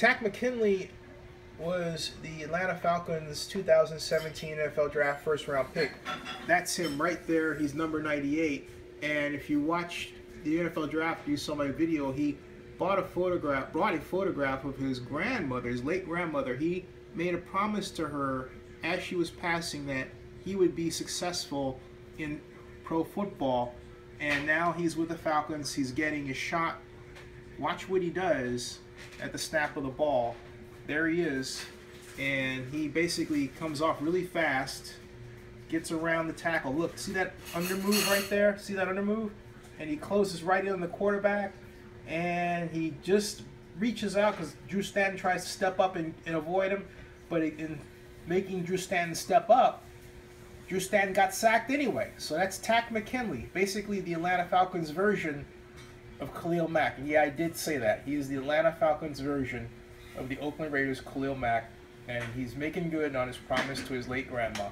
Takk McKinley was the Atlanta Falcons 2017 NFL Draft first round pick. That's him right there. He's number 98. And if you watched the NFL Draft, you saw my video. He bought a photograph, brought a photograph of his grandmother, his late grandmother. He made a promise to her as she was passing that he would be successful in pro football. And now he's with the Falcons. He's getting a shot. Watch what he does at the snap of the ball. There he is. And he basically comes off really fast, gets around the tackle. Look, see that under move right there? See that under move? And he closes right in on the quarterback. And he just reaches out because Drew Stanton tries to step up and, and avoid him. But in making Drew Stanton step up, Drew Stanton got sacked anyway. So that's Takk McKinley, basically the Atlanta Falcons version of Khalil Mack. Yeah, I did say that. He is the Atlanta Falcons version of the Oakland Raiders' Khalil Mack, and he's making good on his promise to his late grandma.